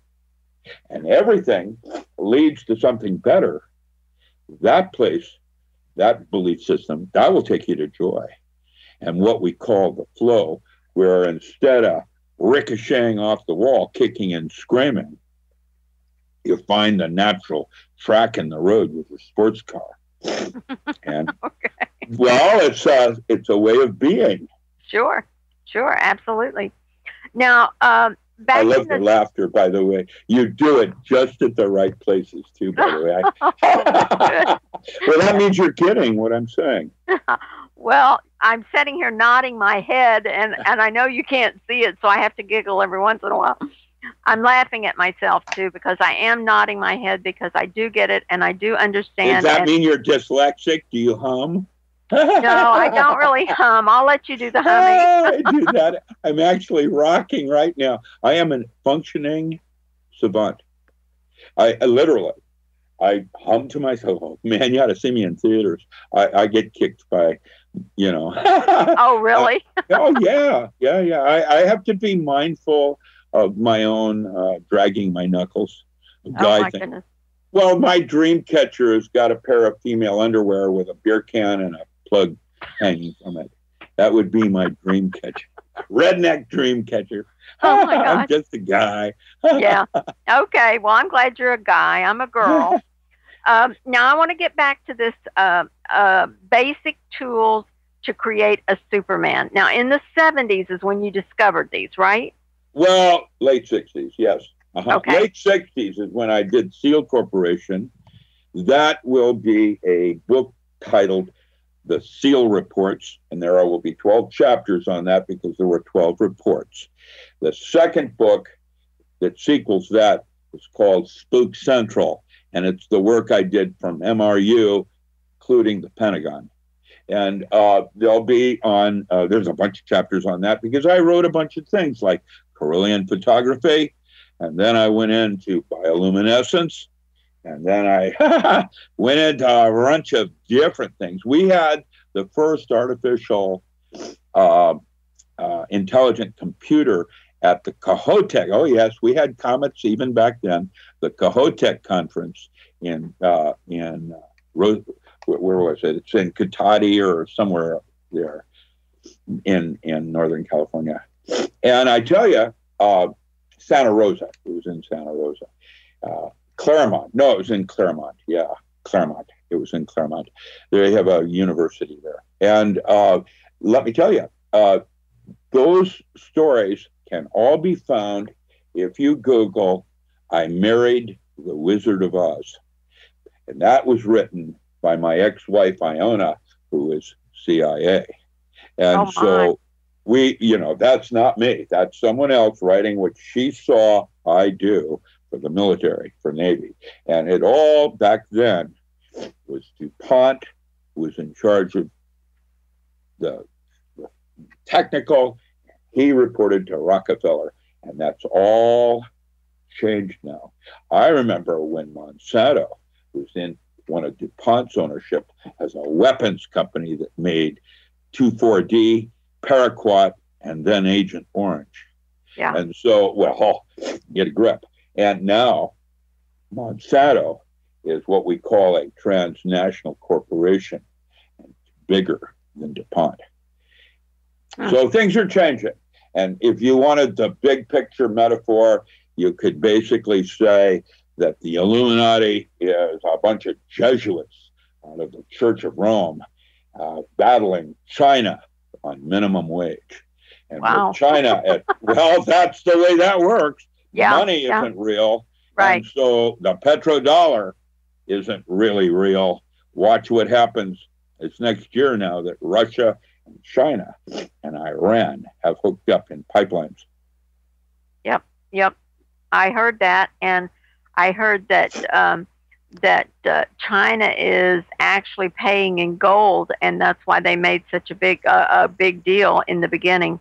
and everything leads to something better, that place, that belief system, that will take you to joy. And what we call the flow, where instead of ricocheting off the wall, kicking and screaming, you find the natural track in the road with a sports car. and okay. well, it's a it's a way of being. Sure, sure, absolutely. Now, um, back I love the, the, laughter. By the way, you do it just at the right places too. By the way, well, that means you're kidding. What I'm saying. Well, I'm sitting here nodding my head, and and I know you can't see it, so I have to giggle every once in a while. I'm laughing at myself too because I am nodding my head because I do get it and I do understand. Does that mean you're dyslexic? Do you hum? no, I don't really hum. I'll let you do the humming. I do that. I'm actually rocking right now. I am a functioning savant. I, I literally, I hum to myself. Oh, man, you ought to see me in theaters. I, I get kicked by, you know. oh, really? uh, oh, yeah, yeah, yeah. I, I have to be mindful of my own uh, dragging my knuckles. Oh my thing. goodness. Well, my dream catcher has got a pair of female underwear with a beer can and a plug hanging from it. That would be my dream catcher. Redneck dream catcher. Oh my God. I'm just a guy. yeah. Okay. Well, I'm glad you're a guy. I'm a girl. Um, now, I want to get back to this uh, uh, basic tools to create a Superman. Now, in the 70s is when you discovered these, right? Well, late 60s, yes. Uh-huh. Okay. Late 60s is when I did Seal Corporation. That will be a book titled The Seal Reports, and there will be 12 chapters on that because there were 12 reports. The second book that sequels that is called Spook Central, and it's the work I did from MRU, including the Pentagon. And uh, they'll be on, uh, there's a bunch of chapters on that because I wrote a bunch of things like Kirlian photography. And then I went into bioluminescence. And then I went into a bunch of different things. We had the first artificial uh, uh, intelligent computer at the Kohoutek. Oh, yes, we had comets even back then. The Kohoutek conference in, uh, in uh, where was it? It's in Cotati or somewhere there in, in Northern California. And I tell you, uh, Santa Rosa, it was in Santa Rosa. Uh, Claremont. No, it was in Claremont. Yeah, Claremont. It was in Claremont. They have a university there. And uh, let me tell you, uh, those stories can all be found if you Google, I married the Wizard of Oz. And that was written by my ex wife, Iona, who is CIA. And Oh, so we, you know, that's not me. That's someone else writing what she saw I do for the military, for Navy. And it all back then was DuPont who was in charge of the, the technical. He reported to Rockefeller, and that's all changed now. I remember when Monsanto was in one of DuPont's ownership as a weapons company that made 2,4-D, Paraquat, and then Agent Orange. Yeah. And so, well, get a grip. And now Monsanto is what we call a transnational corporation, and bigger than DuPont. So things are changing. And if you wanted the big picture metaphor, you could basically say that the Illuminati is a bunch of Jesuits out of the Church of Rome uh, battling China on minimum wage. And Wow. with China, at, well, that's the way that works. Yeah. Money yeah. isn't real. Right. And so the petrodollar isn't really real. Watch what happens. It's next year now that Russia and China and Iran have hooked up in pipelines. Yep. Yep, I heard that, and I heard that um, that uh, China is actually paying in gold, and that's why they made such a big uh, a big deal in the beginning.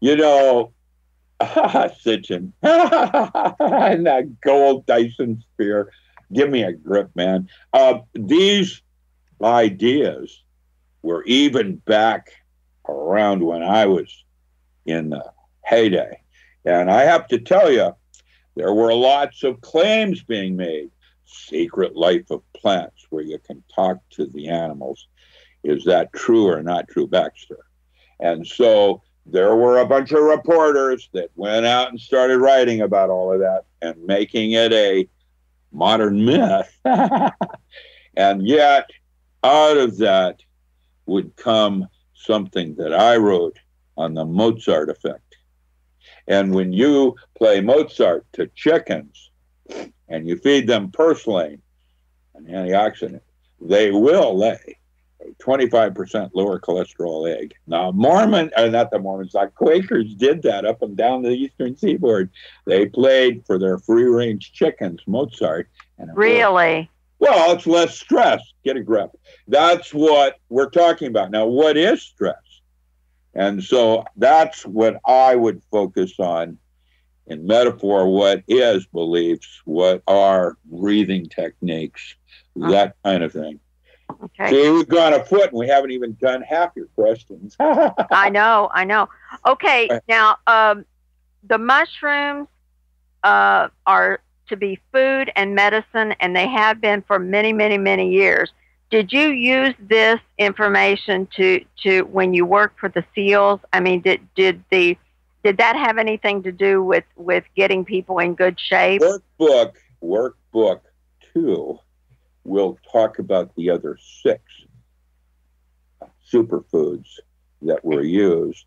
You know, Sitchin, and that gold Dyson sphere. Give me a grip, man. Uh, these ideas were even back around when I was in the heyday. And I have to tell you, there were lots of claims being made. Secret life of plants, where you can talk to the animals. Is that true or not true, Backster? And so there were a bunch of reporters that went out and started writing about all of that and making it a modern myth. and yet, out of that would come something that I wrote on the Mozart effect. And when you play Mozart to chickens and you feed them purslane, an antioxidant, they will lay a 25% lower cholesterol egg. Now, Mormon, or not the Mormons, like Quakers did that up and down the eastern seaboard. They played for their free range chickens, Mozart. And. Really? Well, it's less stress. Get a grip. That's what we're talking about. Now, what is stress? And so that's what I would focus on in metaphor what is beliefs, what are breathing techniques, that kind of thing. Okay. See, we've gone afoot and we haven't even done half your questions. I know, I know. Okay, now um, the mushrooms uh, are to be food and medicine, and they have been for many, many, many years. Did you use this information to to when you worked for the SEALs? I mean, did did the did that have anything to do with with getting people in good shape? workbook, workbook two will talk about the other six superfoods that were used.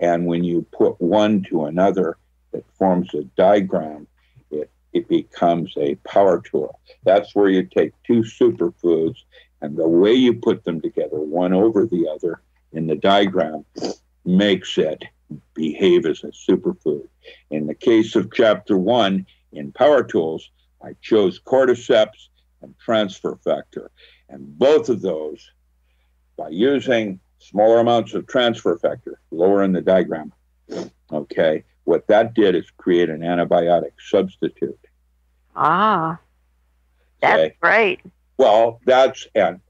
And when you put one to another it forms a diagram, it, it becomes a power tool. That's where you take two superfoods and the way you put them together, one over the other in the diagram, makes it behave as a superfood. In the case of chapter one, in Power Tools, I chose cordyceps and transfer factor. And both of those, by using smaller amounts of transfer factor, lower in the diagram, okay, what that did is create an antibiotic substitute. Ah, that's Okay. great. Well, that's and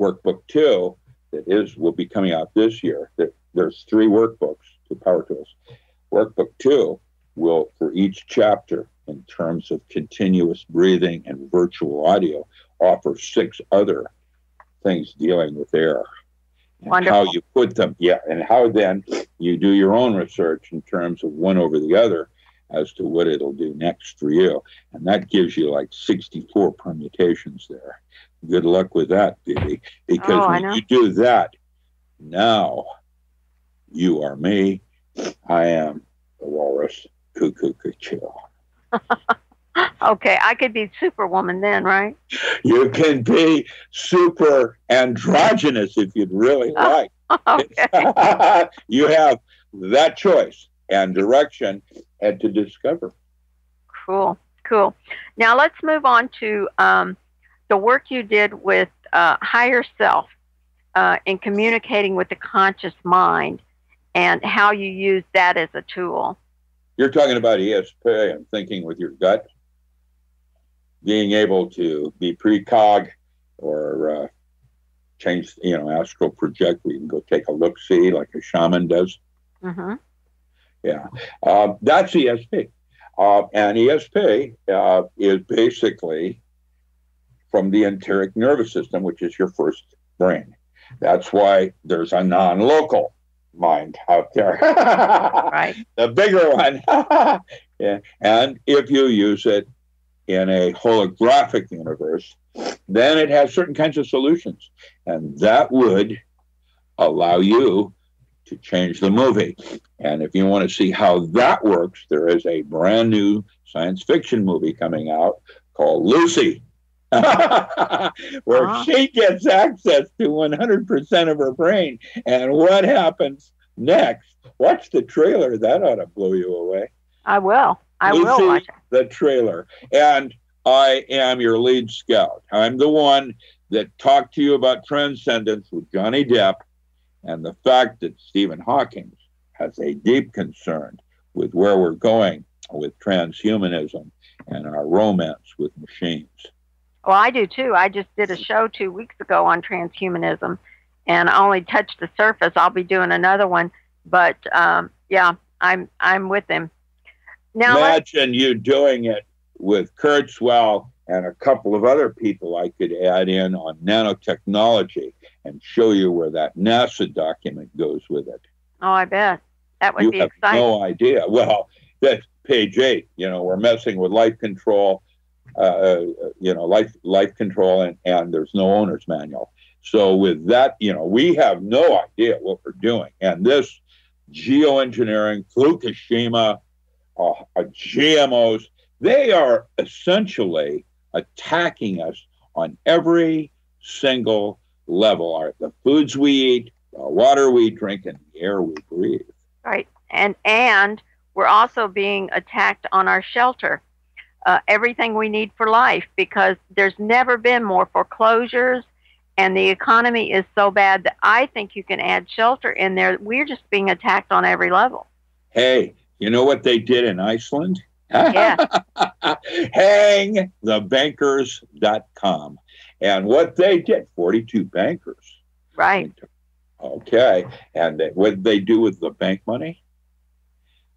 workbook two that is will be coming out this year. There, there's three workbooks to Power Tools. Workbook two will, for each chapter, in terms of continuous breathing and virtual audio, offer six other things dealing with air and how you put them. Yeah, and how then you do your own research in terms of one over the other as to what it'll do next for you. And that gives you like 64 permutations there. Good luck with that, Bibi. Because Oh, when you do that, now you are me. I am the walrus cuckoo chill. Okay, I could be Superwoman then, right? You can be super androgynous if you'd really like. okay. you have that choice and direction and to discover. Cool, cool. Now let's move on to um, the work you did with uh, higher self uh, in communicating with the conscious mind and how you use that as a tool. You're talking about ESP and thinking with your gut, being able to be precog or uh, change, you know, astral project. We can go take a look see like a shaman does. hmm Yeah, uh, that's ESP. Uh, and ESP uh, is basically from the enteric nervous system, which is your first brain. That's why there's a non local mind out there. Right. The bigger one. yeah. And if you use it in a holographic universe, then it has certain kinds of solutions. And that would allow you to change the movie. And if you want to see how that works, there is a brand new science fiction movie coming out called Lucy, where Ah. she gets access to 100% of her brain. And what happens next? Watch the trailer. That ought to blow you away. I will. I Lucy, will watch it. The trailer. And I am your lead scout. I'm the one that talked to you about transcendence with Johnny Depp and the fact that Stephen Hawking has a deep concern with where we're going with transhumanism and our romance with machines. Well, I do too. I just did a show two weeks ago on transhumanism, and I only touched the surface. I'll be doing another one, but um, yeah, I'm I'm with him. Now, Imagine you doing it with Kurzweil and a couple of other people I could add in on nanotechnology and show you where that NASA document goes with it. oh, I bet that would you be have exciting. no idea. Well, that's page eight. You know, we're messing with life control, uh, uh, you know, life life control, and, and there's no owner's manual. So with that, you know, we have no idea what we're doing. And this geoengineering, Fukushima, uh, uh, GMOs, they are essentially attacking us on every single level. Our, the foods we eat, the water we drink, and the air we breathe. Right. And and we're also being attacked on our shelter. Uh, everything we need for life because there's never been more foreclosures and the economy is so bad that I think you can add shelter in there. We're just being attacked on every level. Hey, you know what they did in Iceland? Yeah. Hangthebankers.com. And what they did, 42 bankers. Right. Okay. And they, what did they do with the bank money?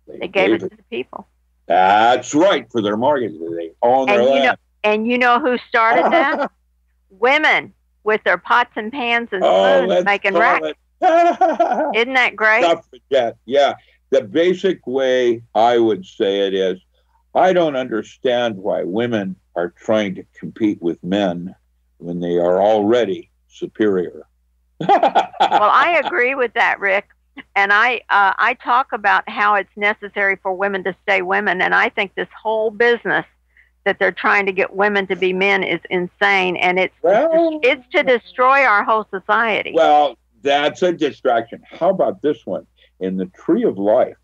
They gave it to the people. That's right, for their mortgage. They own their And you know- And you know who started that? Women with their pots and pans and oh, spoons let's making it. Isn't that great? suffragette. Yeah. The basic way I would say it is I don't understand why women are trying to compete with men when they are already superior. well, I agree with that, Rick. And I uh, I talk about how it's necessary for women to stay women, and I think this whole business that they're trying to get women to be men is insane, and it's Well- it's to destroy our whole society. Well, that's a distraction. How about this one? In the tree of life,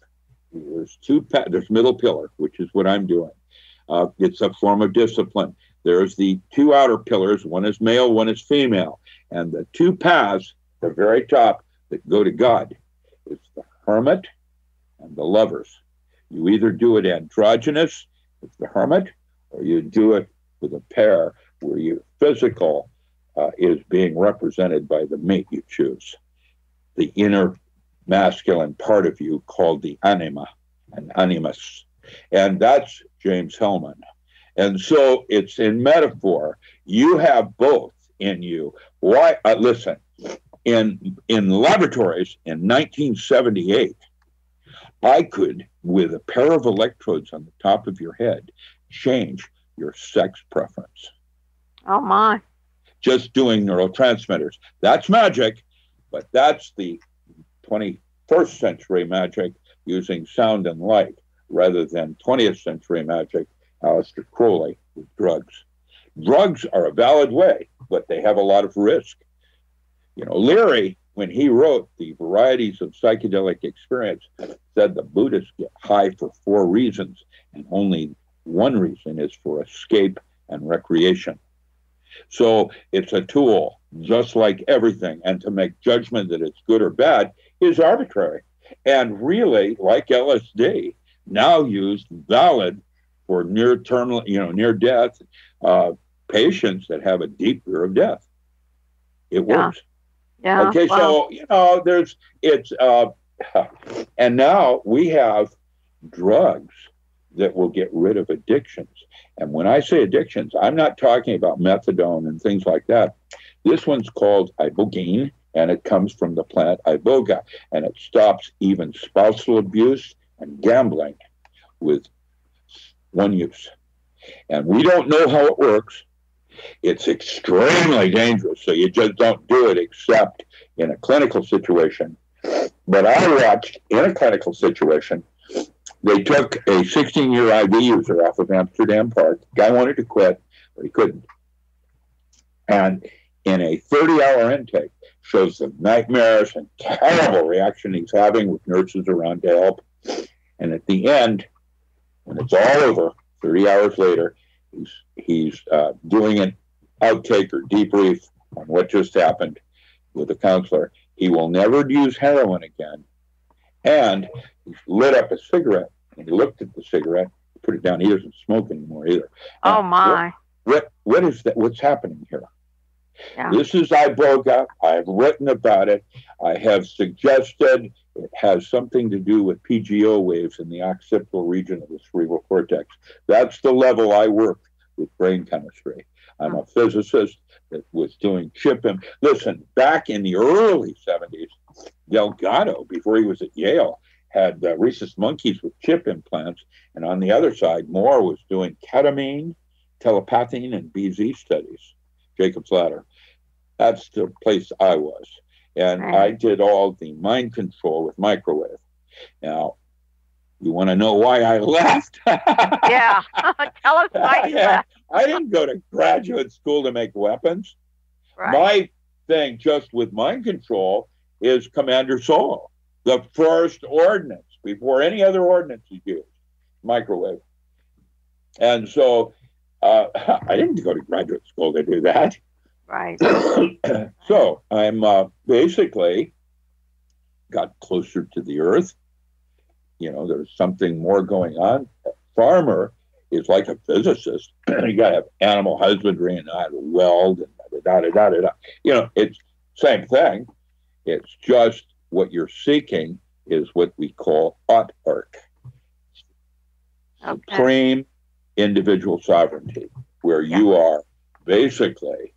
there's two. There's middle pillar, which is what I'm doing. Uh, it's a form of discipline. There's the two outer pillars. One is male, one is female, and the two paths, the very top, that go to God, is the hermit and the lovers. You either do it androgynous with the hermit, or you do it with a pair where your physical uh, is being represented by the mate you choose. The inner masculine part of you called the anima, and animus. And that's James Hillman. And so it's in metaphor. You have both in you. Why? Uh, listen, in in laboratories in 1978, I could, with a pair of electrodes on the top of your head, change your sex preference. Oh, my. Just doing neurotransmitters. That's magic, but that's the 21st century magic using sound and light rather than 20th century magic, Aleister Crowley, with drugs. Drugs are a valid way, but they have a lot of risk. You know, Leary, when he wrote The Varieties of Psychedelic Experience, said the Buddhists get high for four reasons, and only one reason is for escape and recreation. So it's a tool, just like everything. And to make judgment that it's good or bad is arbitrary. And really, like LSD, now used valid for near terminal, you know, near death uh, patients that have a deep fear of death. It Yeah. works. Yeah. Okay, wow. so you know, there's it's uh, and now we have drugs that will get rid of addictions. And when I say addictions, I'm not talking about methadone and things like that. This one's called ibogaine, and it comes from the plant iboga, and it stops even spousal abuse and gambling with one use. And we don't know how it works. It's extremely dangerous, so you just don't do it except in a clinical situation. But I watched in a clinical situation, they took a 16 year IV user off of Amsterdam Park. Guy wanted to quit, but he couldn't. And in a 30 hour intake, shows the nightmares and terrible reaction he's having with nurses around to help. And at the end, when it's all over, 30 hours later, he's he's uh, doing an outtake or debrief on what just happened with the counselor. He will never use heroin again. And he lit up a cigarette and he looked at the cigarette, put it down. He doesn't smoke anymore either. oh, Now, my. What, what is that? What's happening here? This is iboga. I've written about it. I have suggested it has something to do with PGO waves in the occipital region of the cerebral cortex. That's the level I work with brain chemistry. I'm a physicist that was doing chip and listen, back in the early 70s, Delgado, before he was at Yale, had uh, rhesus monkeys with chip implants. And on the other side, Moore was doing ketamine, telepathine, and BZ studies. Jacob's Ladder. That's the place I was. And. I did all the mind control with microwave. Now, you want to know why I left? yeah. Tell us why you left. I didn't go to graduate school to make weapons. Right. My thing, just with mind control, is Commando Solo, the first ordinance before any other ordinance is used, microwave. And so uh, I didn't go to graduate school to do that. right. so I'm uh, basically got closer to the earth. You know, there's something more going on. A farmer is like a physicist. you got to have animal husbandry and how to weld and da da da da da. You know, it's same thing. It's just what you're seeking is what we call art arc, Okay. supreme individual sovereignty, where you are basically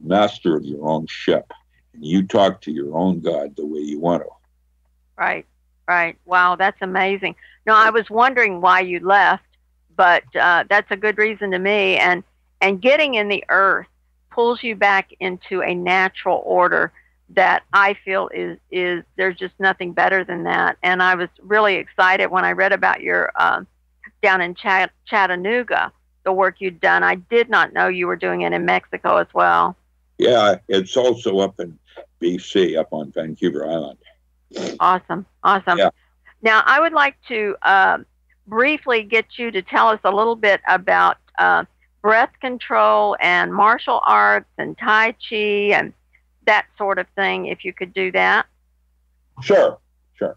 master of your own ship. And you talk to your own God the way you want to. Right, right. Wow, that's amazing. No, I was wondering why you left, but uh, that's a good reason to me. And and getting in the earth pulls you back into a natural order that I feel is is there's just nothing better than that. And I was really excited when I read about your um, down in Chat- Chattanooga, the work you'd done. I did not know you were doing it in Mexico as well. Yeah, it's also up in BC, up on Vancouver Island. Awesome. Awesome. Yeah. Now, I would like to uh, briefly get you to tell us a little bit about uh, breath control and martial arts and Tai Chi and that sort of thing, if you could do that. Sure, sure.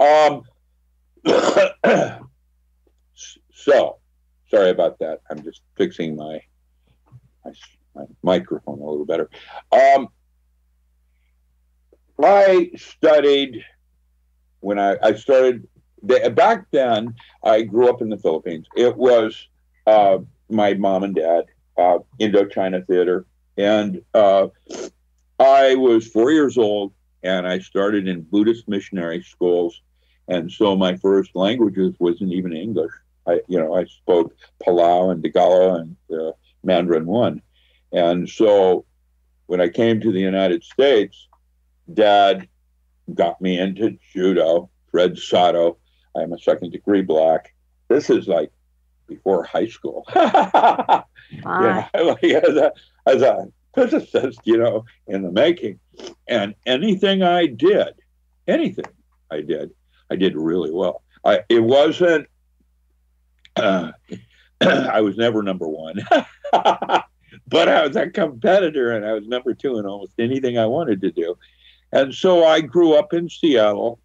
Um, so, sorry about that. I'm just fixing my my, my microphone a little better. Um, I studied when I, I started the, back then. I grew up in the Philippines. It was uh, my mom and dad, uh, Indochina Theater, and uh, I was four years old and I started in Buddhist missionary schools and so my first languages wasn't even English. I, you know, I spoke Palau and Tagalog and uh, Mandarin one, and so when I came to the United States, Dad got me into judo. Fred Sato. I'm a second degree black. This is like before high school. yeah, like as a, as a physicist, you know, in the making. And anything I did, anything I did, I did really well. I it wasn't. Uh, I was never number one, but I was a competitor, and I was number two in almost anything I wanted to do. And so I grew up in Seattle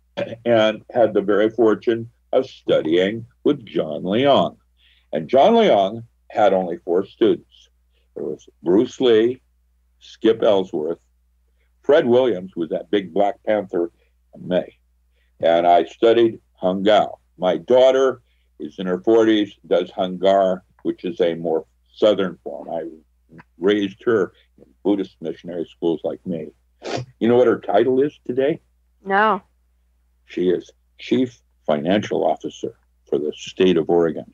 and had the very fortune of studying with John Leong. And John Leong had only four students. There was Bruce Lee, Skip Ellsworth, Fred Williams was that big Black Panther, and May. And I studied Hung Gar. My daughter is in her 40s, does Hung Gar, which is a more southern form. I raised her in Buddhist missionary schools like me. You know what her title is today? No. She is Chief Financial Officer for the state of Oregon.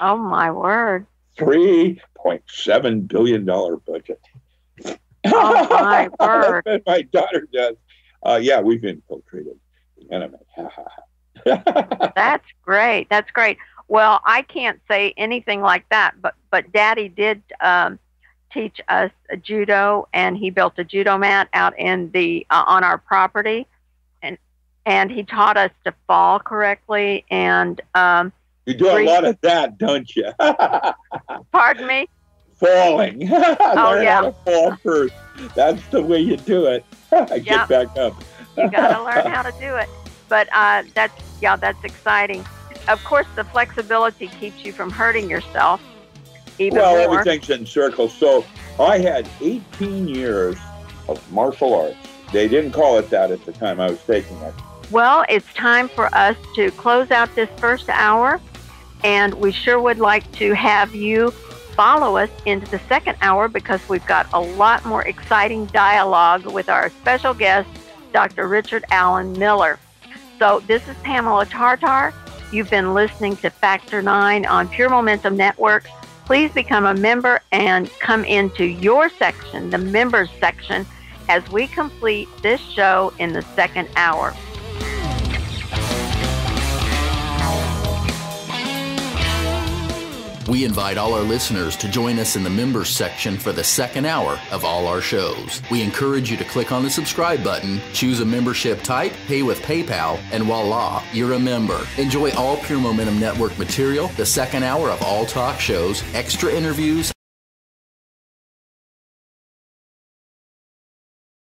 Oh, my word. $3.7 billion budget. Oh, my word. my daughter does. Uh, yeah, we've infiltrated the enemy. That's great. That's great. Well, I can't say anything like that, but but Daddy did um, teach us judo, and he built a judo mat out in the uh, on our property, and and he taught us to fall correctly and. Um, you do a lot of that, don't you? Pardon me. Falling. oh yeah. How to fall first. That's the way you do it. Get Yep. back up. you got to learn how to do it. But uh, that's yeah, that's exciting. Of course, the flexibility keeps you from hurting yourself even well, more. everything's in circles. So I had 18 years of martial arts. They didn't call it that at the time I was taking it. Well, it's time for us to close out this first hour, and we sure would like to have you follow us into the second hour because we've got a lot more exciting dialogue with our special guest, Dr. Richard Alan Miller. So, this is Pamela Tartar. You've been listening to Factor 9 on Pure Momentum Network. Please become a member and come into your section, the members section, as we complete this show in the second hour. We invite all our listeners to join us in the members section for the second hour of all our shows. We encourage you to click on the subscribe button, choose a membership type, pay with PayPal, and voila, you're a member. Enjoy all Pure Momentum Network material, the second hour of all talk shows, extra interviews,